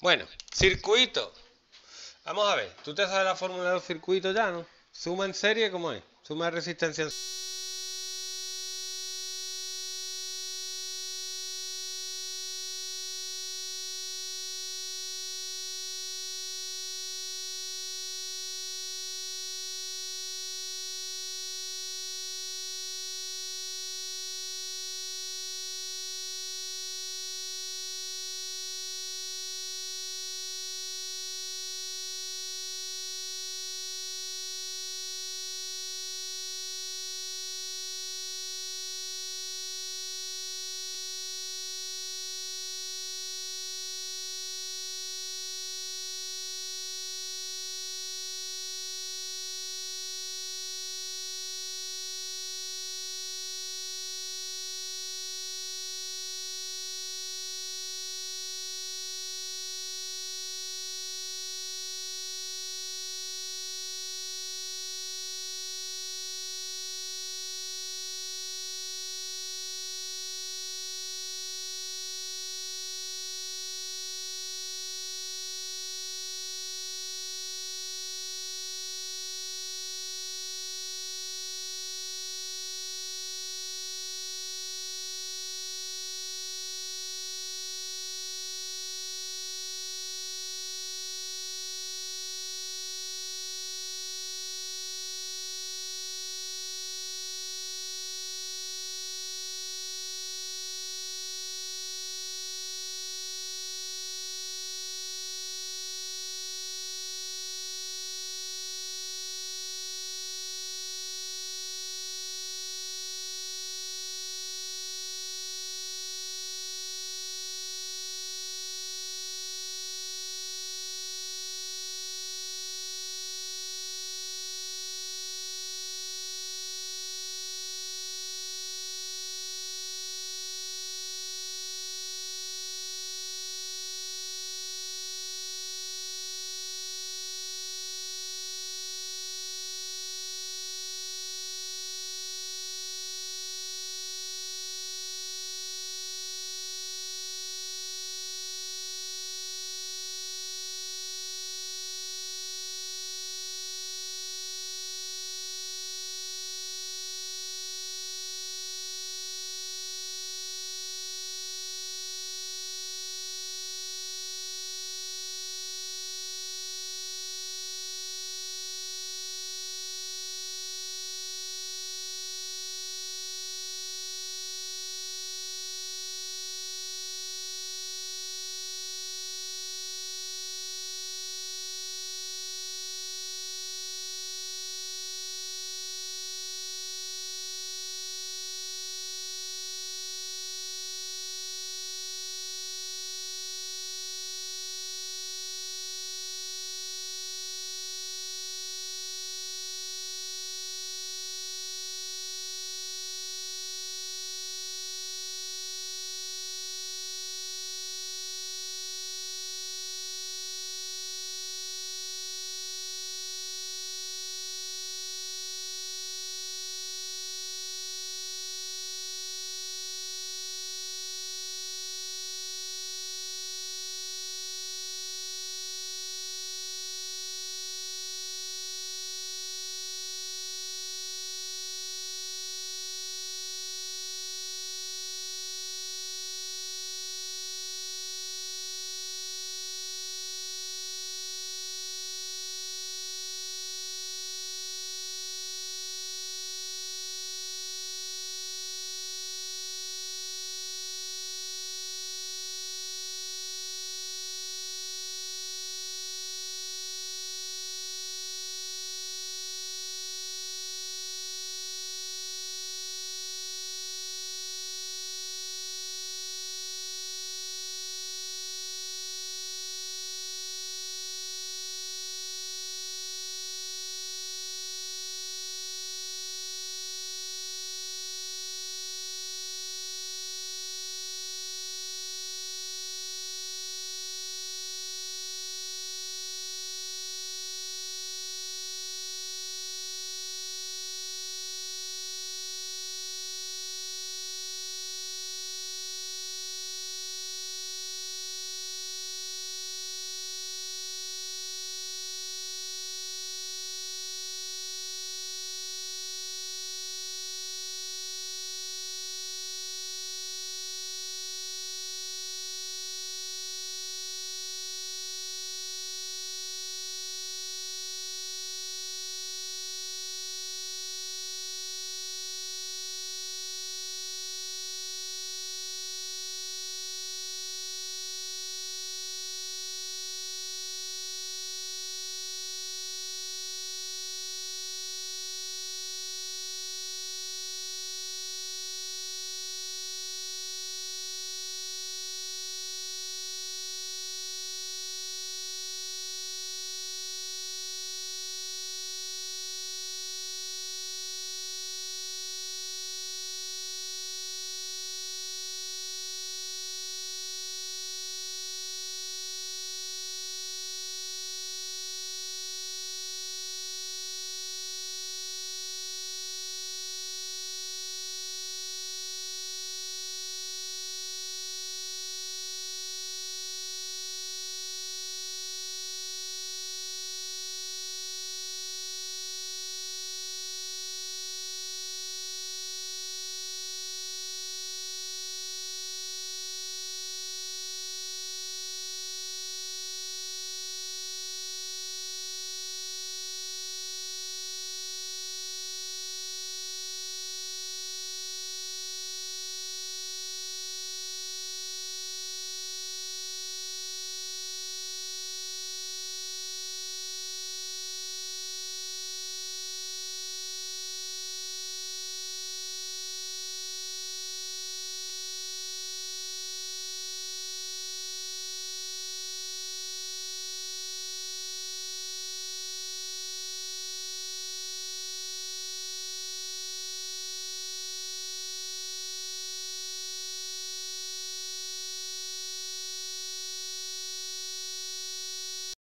Bueno, circuito. Vamos a ver, tú te sabes la fórmula de los circuitos ya, ¿no? Suma en serie, ¿cómo es? Suma de resistencia en